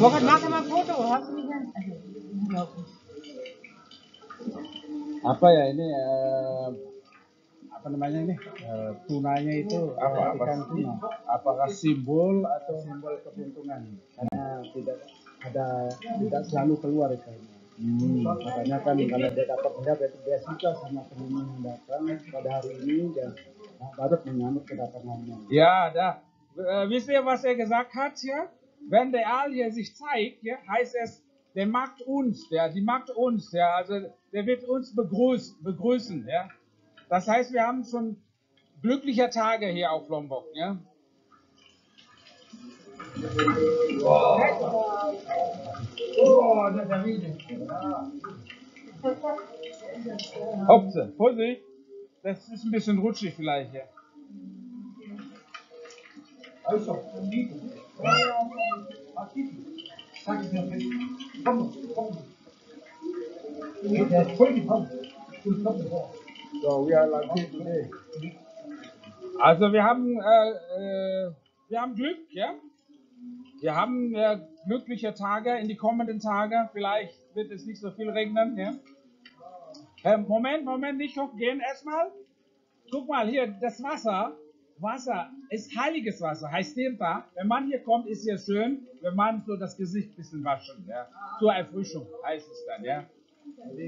Robert, mach mal ein Foto. Hast du? Also, apa ya ini eh, apa namanya ini Eh, tunanya itu apa apa tuna apakah simbol atau simbol keberuntungan karena tidak ada tidak selalu keluar ikannya hmm. makanya kan kalau dia dapat benda berarti dia suka sama penyanyi yang datang pada hari ini dia baru menyambut kedatangannya Ja, da. Äh, wisst ihr, was er gesagt hat hier? Wenn der Aal hier sich zeigt, ja, heißt es, der mag uns, der, die mag uns, ja, also der wird uns begrüßen, begrüßen, ja. Das heißt, wir haben schon glückliche Tage hier auf Lombok, ja. Hopse, Vorsicht, das ist ein bisschen rutschig vielleicht, ja. Also wir haben, äh, äh, wir haben Glück, ja. Wir haben äh, glückliche Tage in die kommenden Tage. Vielleicht wird es nicht so viel regnen, ja. Äh, Moment, Moment, nicht hochgehen erstmal. Guck mal hier, das Wasser, Wasser ist heiliges Wasser, heißt Tirta. Wenn man hier kommt, ist hier schön, wenn man so das Gesicht ein bisschen waschen, ja. Zur Erfrischung heißt es dann, ja.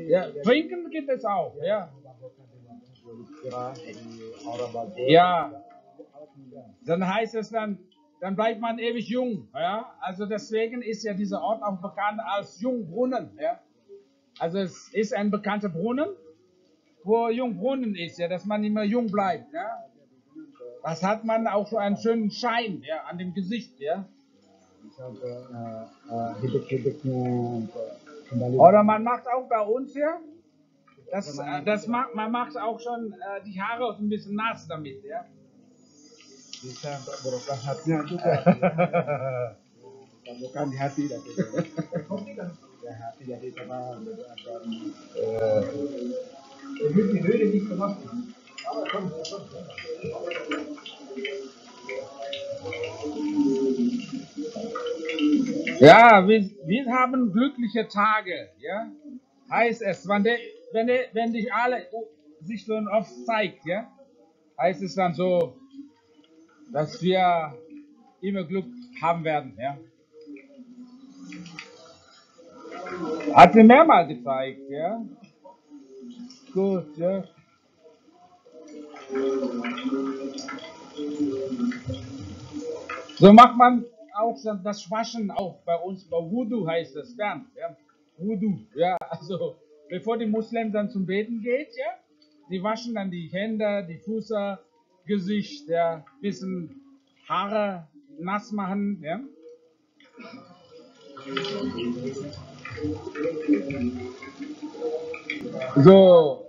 ja. Trinken gibt es auch, ja. Ja, dann heißt es dann, dann bleibt man ewig jung. Ja? Also deswegen ist ja dieser Ort auch bekannt als Jungbrunnen. Ja? Also es ist ein bekannter Brunnen, wo Jungbrunnen ist, ja, dass man immer jung bleibt. Ja? Das hat man auch so einen schönen Schein ja, an dem Gesicht. Ja? Oder man macht auch bei uns hier, das, äh, das macht, man macht auch schon äh, die Haare ein bisschen nass damit. Ja? bisa untuk berokahatnya juga bukan di hati tapi ya hati jadi sama mendoakan Ja, wir, wir haben glückliche Tage, ja. Heißt es, wenn, der, wenn, der, wenn dich alle sich so oft zeigt, ja, heißt es dann so, dass wir immer Glück haben werden, ja. Hat sie mehrmals gezeigt, ja. Gut, ja. So macht man auch das Waschen auch bei uns, bei Wudu heißt das dann, ja. Wudu, ja, also bevor die Muslimen dann zum Beten geht, ja, die waschen dann die Hände, die Füße, Gesicht, ja, bisschen Haare nass machen, ja. So.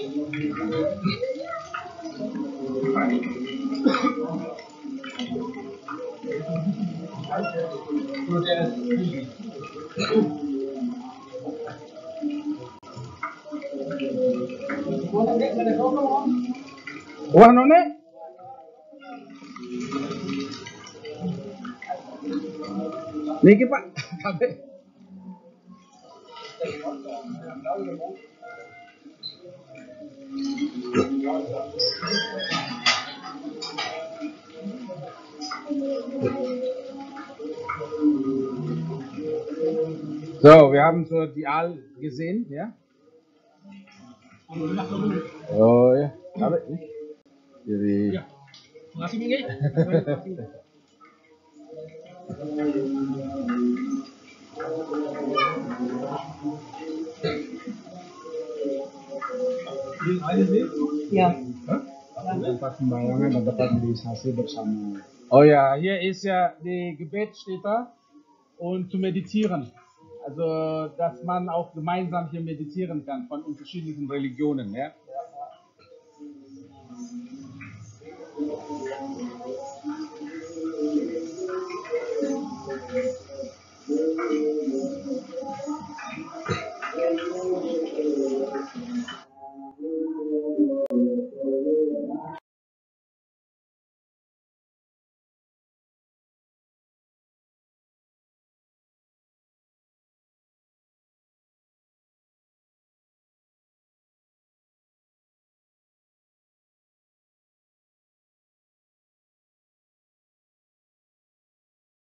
Wah, none? Niki Pak, kabeh. So, wir haben so die Aal gesehen, ja? Oh ya, kabeh. Jadi Makasih Mingi. Ya. Tempat sembayangan dan tempat meditasi bersama Oh ja, hier ist ja die Gebet steht da und zu meditieren. Also, dass man auch gemeinsam hier meditieren kann von unterschiedlichen Religionen, ja.